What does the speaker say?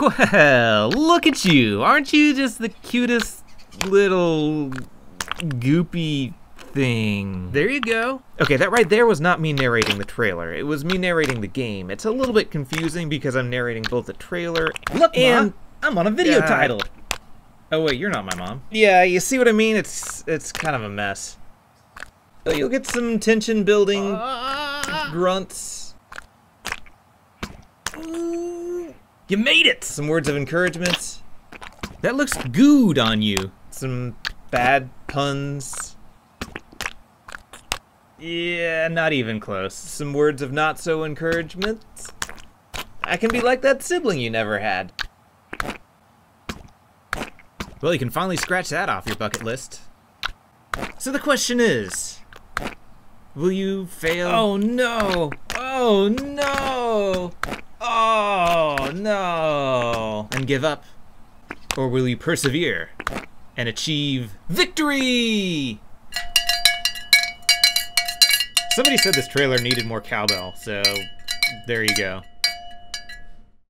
Well, look at you. Aren't you just the cutest little goopy thing? There you go. Okay, that right there was not me narrating the trailer. It was me narrating the game. It's a little bit confusing because I'm narrating both the trailer Look, and Ma, I'm on a video Yeah. title. Oh wait, you're not my mom. Yeah, you see what I mean? It's it's kind of a mess. So you'll get some tension building ah. grunts. You made it! Some words of encouragement. That looks good on you. Some bad puns. Yeah, not even close. Some words of not so encouragement. I can be like that sibling you never had. Well, you can finally scratch that off your bucket list. So the question is, will you fail? Oh no! Oh no! No! and give up? Or will you persevere and achieve victory? Somebody said this trailer needed more cowbell, so there you go.